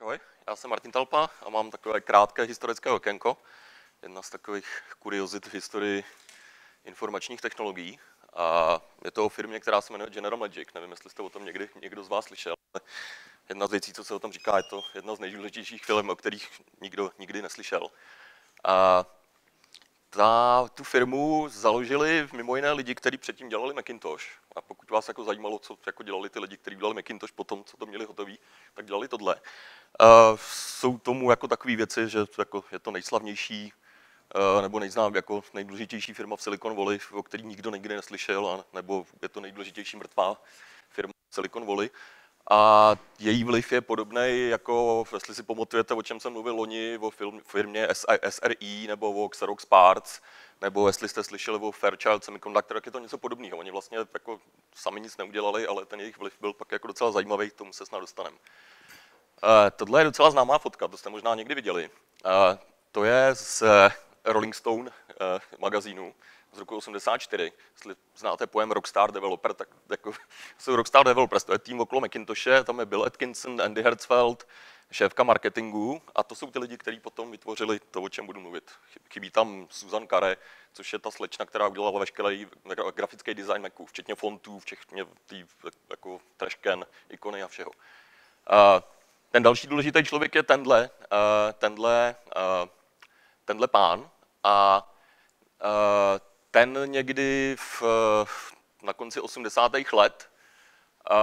Ahoj, já jsem Martin Talpa a mám takové krátké historické okénko. Jedna z takových kuriozit v historii informačních technologií. A je to o firmě, která se jmenuje General Magic. Nevím, jestli jste o tom někdy někdo z vás slyšel. Ale jedna z věcí, co se o tom říká, je to jedna z nejdůležitějších firm, o kterých nikdo nikdy neslyšel. A ta, tu firmu založili mimo jiné lidi, kteří předtím dělali Macintosh. A pokud vás jako zajímalo, co jako dělali ty lidi, kteří dělali Macintosh potom, co to měli hotový, tak dělali tohle. Uh, jsou tomu jako takové věci, že jako je to nejslavnější uh, nebo nejznám jako nejdůležitější firma v Silicon Valley, o který nikdo nikdy neslyšel, a, nebo je to nejdůležitější mrtvá firma v Silicon Valley. A její vliv je podobný, jako jestli si pamatujete, o čem jsem mluvil loni, o firmě SRI nebo o Xerox Parts, nebo jestli jste slyšeli o Fairchild Semiconductor, tak je to něco podobného. Oni vlastně jako sami nic neudělali, ale ten jejich vliv byl pak jako docela zajímavý, k tomu se snad dostaneme. Uh, tohle je docela známá fotka, to jste možná někdy viděli. Uh, to je z Rolling Stone uh, magazínu z roku 84. Jestli znáte pojem Rockstar Developer, tak jako jsou Rockstar Developers, to je tým okolo Macintoshe, tam je Bill Atkinson, Andy Hertzfeld, šéfka marketingu a to jsou ty lidi, kteří potom vytvořili to, o čem budu mluvit. Chybí tam Susan Kare, což je ta slečna, která udělala veškerý grafický design Maců, včetně fontů, včetně tý, jako trashcan, ikony a všeho. Uh, ten další důležitý člověk je tenhle, tenhle, tenhle pán a ten někdy v, na konci 80. let uh,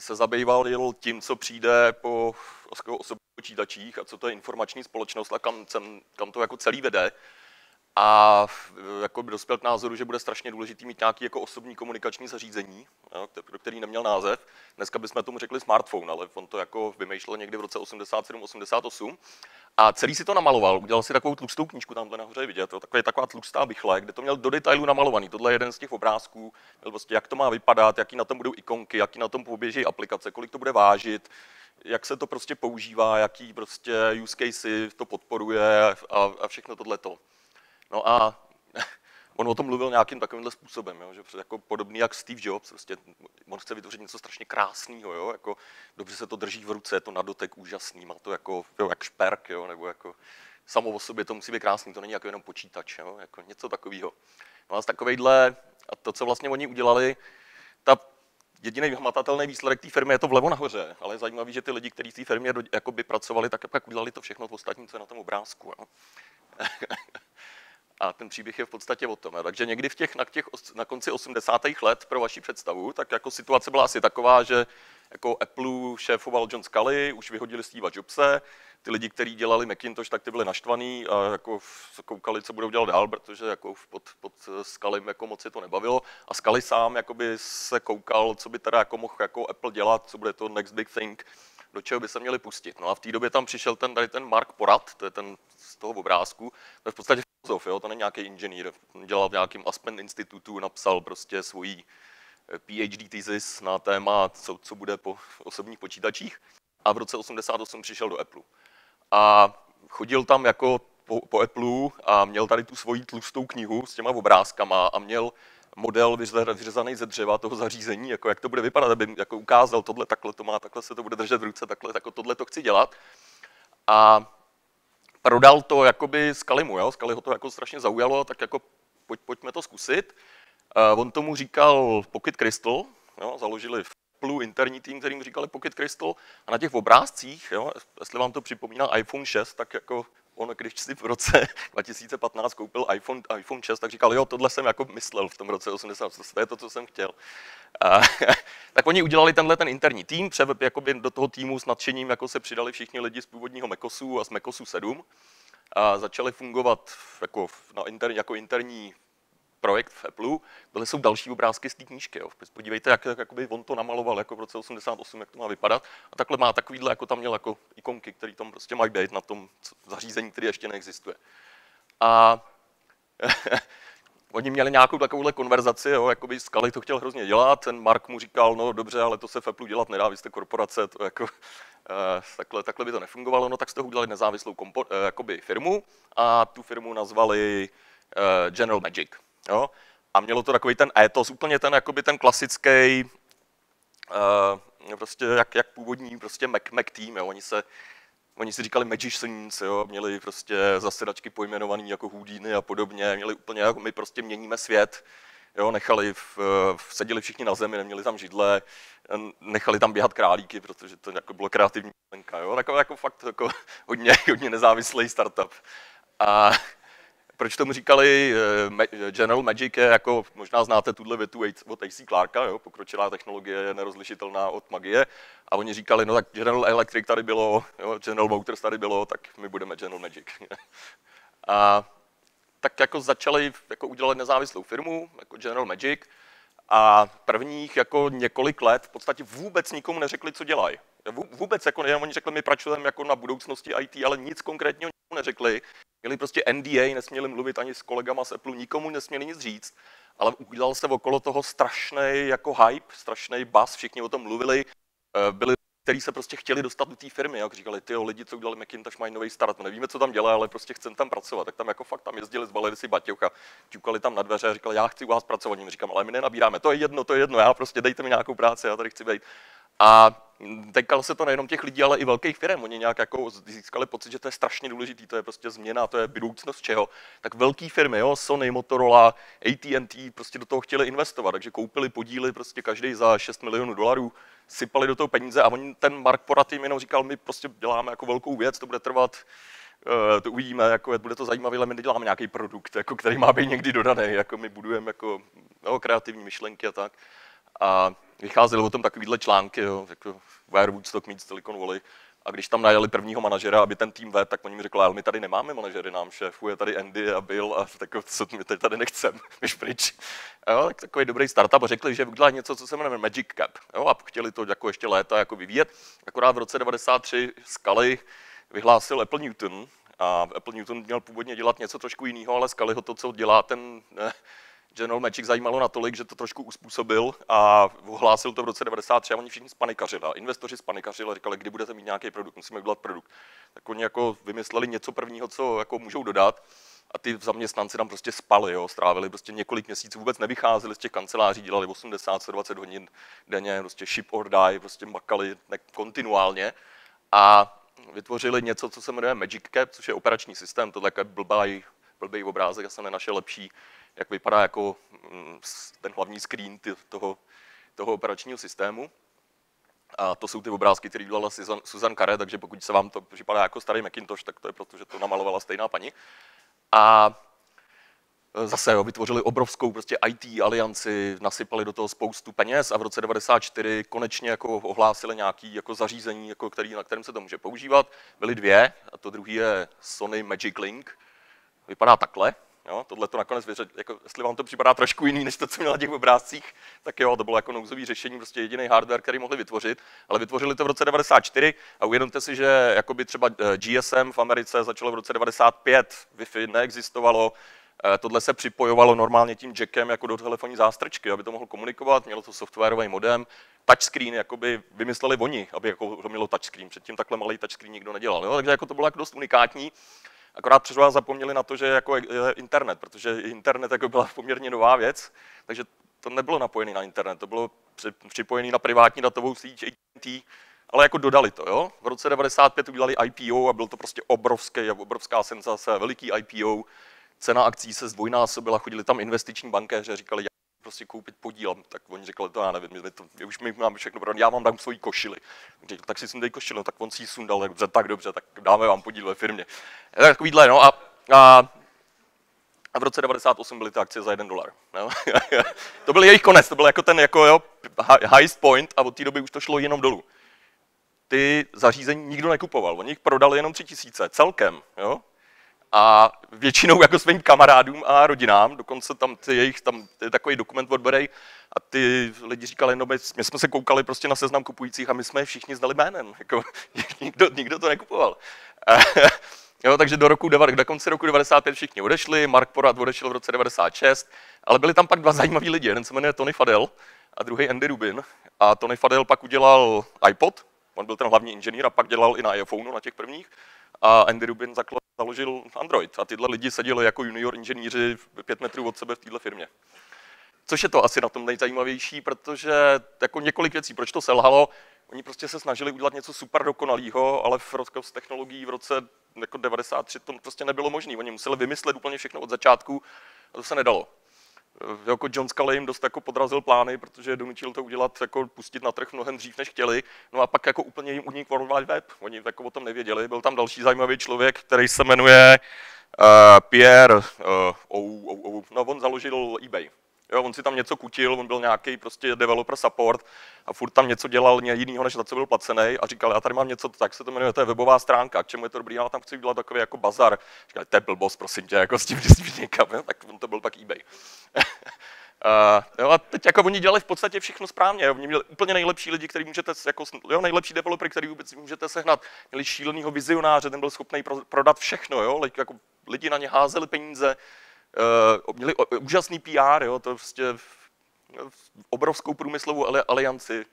se zabýval tím, co přijde po osobních počítačích a co to je informační společnost a kam, kam to jako celý vede a jako by dospěl k názoru, že bude strašně důležitý mít nějaký jako osobní komunikační zařízení, jo, který neměl název. Dneska bychom tomu řekli smartphone, ale on to jako vymýšlel někdy v roce 87-88. A celý si to namaloval, udělal si takovou tlustou knížku, tamhle nahoře vidět, to taková, taková tlustá bychle, kde to měl do detailu namalovaný. Tohle je jeden z těch obrázků, byl prostě, jak to má vypadat, jaký na tom budou ikonky, jaký na tom poběží aplikace, kolik to bude vážit, jak se to prostě používá, jaký prostě use casey to podporuje a, a všechno tohleto. No a on o tom mluvil nějakým takovýmhle způsobem, jo, že jako podobný jak Steve Jobs, prostě on chce vytvořit něco strašně krásného, jo, jako dobře se to drží v ruce, je to na dotek úžasný, má to jako, jo, jak šperk, jo, nebo jako samo o sobě to musí být krásný, to není jako jenom počítač, jo, jako něco takového. No a z takovejhle, a to, co vlastně oni udělali, ta jediný hmatatelný výsledek té firmy je to vlevo nahoře, ale je zajímavé, že ty lidi, kteří v té firmě jakoby pracovali, tak jak udělali to všechno v ostatní, co je na tom obrázku. Jo. A ten příběh je v podstatě o tom. Takže někdy v těch, na, těch, na konci 80. let, pro vaši představu, tak jako situace byla asi taková, že jako Apple šéfoval John Scully, už vyhodili Steve Jobse, ty lidi, kteří dělali Macintosh, tak ty byli naštvaní a jako koukali, co budou dělat dál, protože jako pod, pod Scully jako moc se to nebavilo. A Scully sám se koukal, co by teda jako mohl jako Apple dělat, co bude to next big thing, do čeho by se měli pustit. No a v té době tam přišel ten, tady ten Mark Porat, to je ten z toho obrázku, to je v podstatě filozof, jo, to není nějaký inženýr, dělal v nějakém Aspen institutu, napsal prostě svůj eh, PhD thesis na téma, co, co bude po osobních počítačích a v roce 88 přišel do Apple. A chodil tam jako po, po Apple a měl tady tu svoji tlustou knihu s těma obrázkama a měl model vyřezaný ze dřeva toho zařízení, jako jak to bude vypadat, aby jako ukázal tohle, takhle to má, takhle se to bude držet v ruce, takhle, jako tohle to chci dělat. A prodal to jakoby Skalimu, jo? Skali ho to jako strašně zaujalo, tak jako pojď, pojďme to zkusit. Uh, on tomu říkal Pocket Crystal, jo? založili v Apple interní tým, který mu říkali Pocket Crystal a na těch obrázcích, jo? jestli vám to připomíná iPhone 6, tak jako on, když si v roce 2015 koupil iPhone, iPhone 6, tak říkal, jo, tohle jsem jako myslel v tom roce 80, to je to, co jsem chtěl. A, tak oni udělali tenhle ten interní tým, pře, jakoby do toho týmu s nadšením jako se přidali všichni lidi z původního Macosu a z Macosu 7 a začali fungovat jako, na inter, jako interní projekt v Apple, tohle jsou další obrázky z té knížky. Jo. Podívejte, jak, jak on to namaloval jako v roce 88, jak to má vypadat. A takhle má takovýhle, jako tam měl jako ikonky, které tam prostě mají být na tom zařízení, které ještě neexistuje. A Oni měli nějakou takovouhle konverzaci, jo, jako by Scully to chtěl hrozně dělat, ten Mark mu říkal, no dobře, ale to se v Apple dělat nedá, vy jste korporace, to jako, eh, takhle, takhle by to nefungovalo, no tak jste udělali nezávislou kompo, eh, jakoby firmu a tu firmu nazvali eh, General Magic. Jo? A mělo to takový ten étos, úplně ten, jakoby ten klasický, uh, prostě jak, jak původní prostě Mac, Mac tým, jo. Oni se Oni si říkali magicians, jo, měli prostě zasedačky pojmenovaný jako Houdini a podobně, měli úplně jako my prostě měníme svět, jo, nechali, v, v, seděli všichni na zemi, neměli tam židle, nechali tam běhat králíky, protože to jako bylo kreativní myšlenka, jo, jako, jako fakt jako hodně, hodně nezávislý startup. A proč tomu říkali uh, General Magic je jako, možná znáte tuhle větu od AC Clarka, jo, pokročilá technologie je nerozlišitelná od magie. A oni říkali, no tak General Electric tady bylo, jo, General Motors tady bylo, tak my budeme General Magic. a tak jako začali, jako udělali nezávislou firmu, jako General Magic, a prvních jako několik let v podstatě vůbec nikomu neřekli, co dělají. Vůbec jako oni řekli, my pracujeme jako na budoucnosti IT, ale nic konkrétního neřekli. Měli prostě NDA, nesměli mluvit ani s kolegama z Apple, nikomu nesměli nic říct, ale udělal se okolo toho strašný jako hype, strašný buzz, všichni o tom mluvili, eh, byli který se prostě chtěli dostat do té firmy, jak říkali, ty lidi, co udělali Macintosh, mají nový start, no nevíme, co tam dělá, ale prostě chceme tam pracovat. Tak tam jako fakt tam jezdili, zbalili si baťocha, ťukali tam na dveře a říkali, já chci u vás pracovat. Jim říkám, ale my nenabíráme, to je jedno, to je jedno, já prostě dejte mi nějakou práci, já tady chci být. A týkalo se to nejenom těch lidí, ale i velkých firm. Oni nějak jako získali pocit, že to je strašně důležitý, to je prostě změna, to je budoucnost čeho. Tak velké firmy, jo, Sony, Motorola, AT&T, prostě do toho chtěli investovat, takže koupili podíly prostě každý za 6 milionů dolarů, sypali do toho peníze a oni, ten Mark Porat jim jenom říkal, my prostě děláme jako velkou věc, to bude trvat Uh, to uvidíme, jako bude to zajímavé, ale my neděláme nějaký produkt, jako, který má být někdy dodaný, jako my budujeme jako, no, kreativní myšlenky a tak. A vycházely o tom takovýhle články, jo, jako Where Woodstock meets Silicon Valley. A když tam najeli prvního manažera, aby ten tým vedl, tak oni mi řekli, ale my tady nemáme manažery, nám šéfuje tady Andy a Bill a tak co my tady, tady nechceme, myš pryč. Jo, tak takový dobrý startup a řekli, že udělají něco, co se jmenuje Magic Cap. Jo, a chtěli to jako ještě léta jako vyvíjet. Akorát v roce 93 Scully vyhlásil Apple Newton, a Apple Newton měl původně dělat něco trošku jiného, ale Scully ho to, co dělá ten General Magic zajímalo natolik, že to trošku uspůsobil a ohlásil to v roce 93 a oni všichni spanikařili. A investoři spanikařili a říkali, kdy budete mít nějaký produkt, musíme udělat produkt. Tak oni jako vymysleli něco prvního, co jako můžou dodat a ty zaměstnanci tam prostě spali, jo, strávili prostě několik měsíců, vůbec nevycházeli z těch kanceláří, dělali 80, 120 hodin denně, prostě ship or die, prostě makali kontinuálně a vytvořili něco, co se jmenuje Magic Cap, což je operační systém, tohle je blbý, blbý obrázek, já jsem nenašel lepší jak vypadá jako mm, ten hlavní screen toho, toho operačního systému. A to jsou ty obrázky, které dělala Susan, Susan Kare, takže pokud se vám to připadá jako starý Macintosh, tak to je proto, že to namalovala stejná paní. A e, zase jo, vytvořili obrovskou prostě IT alianci, nasypali do toho spoustu peněz a v roce 94 konečně jako ohlásili nějaký jako zařízení, jako který, na kterém se to může používat. Byly dvě, a to druhý je Sony Magic Link. Vypadá takhle, Jo, tohle to nakonec vyřešit, jako, jestli vám to připadá trošku jiný, než to, co mělo na těch obrázcích, tak jo, to bylo jako nouzový řešení, prostě jediný hardware, který mohli vytvořit, ale vytvořili to v roce 94 a uvědomte si, že jakoby třeba eh, GSM v Americe začalo v roce 95, Wi-Fi neexistovalo, eh, Tohle se připojovalo normálně tím jackem jako do telefonní zástrčky, aby to mohl komunikovat, mělo to softwarový modem, touchscreen jakoby vymysleli oni, aby jako to mělo touchscreen, předtím takhle malý touchscreen nikdo nedělal. Jo? Takže jako to bylo jako dost unikátní. Akorát třeba zapomněli na to, že jako je internet, protože internet jako byla poměrně nová věc, takže to nebylo napojené na internet, to bylo připojené na privátní datovou síť AT&T, ale jako dodali to, jo. V roce 95 udělali IPO a byl to prostě obrovský, obrovská senzace, veliký IPO, cena akcí se zdvojnásobila, chodili tam investiční bankéři, říkali, prostě koupit podíl. Tak oni řekli, to já nevím, my, to, my už my máme všechno já vám dám svoji košili. Řekl, tak si sundej košili, no, tak on si ji sundal, dobře, tak dobře, tak dáme vám podíl ve firmě. Takovýhle, no a, a a v roce 98 byly ty akcie za jeden dolar. No. to byl jejich konec, to byl jako ten jako, jo, highest point a od té doby už to šlo jenom dolů. Ty zařízení nikdo nekupoval, oni jich prodali jenom tři tisíce celkem. Jo? A většinou jako svým kamarádům a rodinám, dokonce tam ty jejich, tam ty takový dokument odberej a ty lidi říkali, no my, my, jsme se koukali prostě na seznam kupujících a my jsme je všichni znali jménem, jako nikdo, nikdo to nekupoval. jo, takže do, roku, do konce roku 95 všichni odešli, Mark Porat odešel v roce 96, ale byli tam pak dva zajímaví lidi, jeden se jmenuje Tony Fadel a druhý Andy Rubin. A Tony Fadel pak udělal iPod, on byl ten hlavní inženýr a pak dělal i na iPhoneu, na těch prvních. A Andy Rubin založil Android. A tyhle lidi seděli jako junior inženýři pět metrů od sebe v této firmě. Což je to asi na tom nejzajímavější, protože jako několik věcí, proč to selhalo, Oni prostě se snažili udělat něco super dokonalého, ale v roce s technologií v roce jako 93 to prostě nebylo možné. Oni museli vymyslet úplně všechno od začátku a to se nedalo. Jako John Scully jim dost jako podrazil plány, protože donutil to udělat, jako pustit na trh mnohem dřív, než chtěli. No a pak jako úplně jim unik World Wide Web. Oni jako o tom nevěděli. Byl tam další zajímavý člověk, který se jmenuje uh, Pierre, uh, oh, oh, oh, no on založil eBay. Jo, on si tam něco kutil, on byl nějaký prostě developer support a furt tam něco dělal jiného, než za co byl placený a říkal, já tady mám něco, tak se to jmenuje, to je webová stránka, k čemu je to dobrý, já tam chci dělat takový jako bazar. Říkal, to je blbost, prosím tě, jako s tím když někam, tak on to byl pak eBay. Uh, jo, a teď jako oni dělali v podstatě všechno správně. Jo. Oni měli úplně nejlepší lidi, který můžete, jako, jo, nejlepší developer, který vůbec můžete sehnat. Měli šílenýho vizionáře, ten byl schopný pro, prodat všechno. Jo. Jako, lidi na ně házeli peníze, uh, měli úžasný PR, jo, to prostě obrovskou průmyslovou alianci.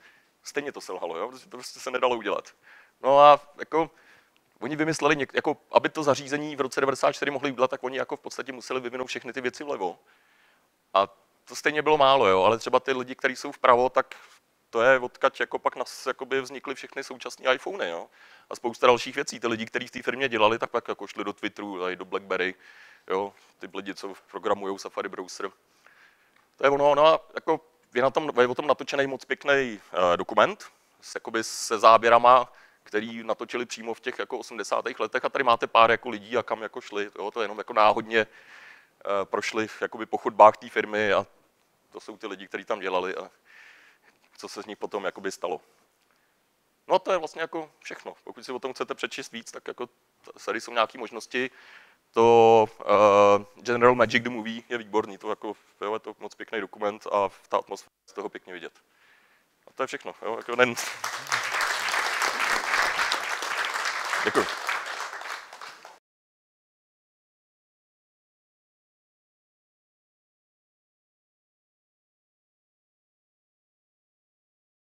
Stejně to selhalo, jo, to prostě se nedalo udělat. No a jako, oni vymysleli, něk, jako, aby to zařízení v roce 94 mohli udělat, tak oni jako v podstatě museli vyvinout všechny ty věci vlevo. A to stejně bylo málo, jo, ale třeba ty lidi, kteří jsou vpravo, tak to je odkaď jako pak nás vznikly všechny současné iPhony, jo. A spousta dalších věcí. Ty lidi, kteří v té firmě dělali, tak pak jako šli do Twitteru, do BlackBerry, jo, ty lidi, co programují Safari browser. To je ono, no a jako je, na tom, je o tom natočený moc pěkný uh, dokument s, jakoby, se záběrama, který natočili přímo v těch jako 80. letech a tady máte pár jako lidí a kam jako šli, jo, to je jenom jako náhodně uh, prošli jakoby po chodbách té firmy a to jsou ty lidi, kteří tam dělali a co se z nich potom jakoby stalo. No a to je vlastně jako všechno. Pokud si o tom chcete přečíst víc, tak jako tady jsou nějaké možnosti. To uh, General Magic the Movie je výborný, to jako, jo, je to moc pěkný dokument a ta atmosféra z toho pěkně vidět. A to je všechno. Jo, jako nen... Děkuji.